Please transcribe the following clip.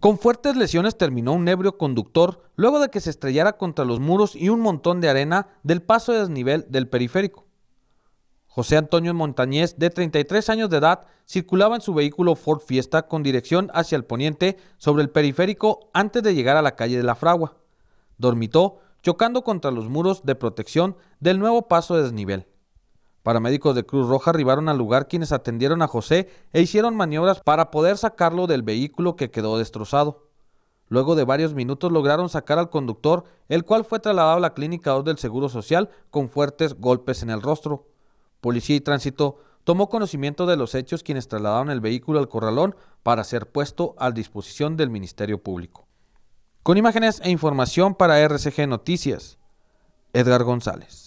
Con fuertes lesiones terminó un ebrio conductor luego de que se estrellara contra los muros y un montón de arena del paso de desnivel del periférico. José Antonio Montañez, de 33 años de edad, circulaba en su vehículo Ford Fiesta con dirección hacia el poniente sobre el periférico antes de llegar a la calle de la Fragua. Dormitó chocando contra los muros de protección del nuevo paso de desnivel. Paramédicos de Cruz Roja arribaron al lugar quienes atendieron a José e hicieron maniobras para poder sacarlo del vehículo que quedó destrozado. Luego de varios minutos lograron sacar al conductor, el cual fue trasladado a la clínica 2 del Seguro Social con fuertes golpes en el rostro. Policía y Tránsito tomó conocimiento de los hechos quienes trasladaron el vehículo al corralón para ser puesto a disposición del Ministerio Público. Con imágenes e información para RCG Noticias, Edgar González.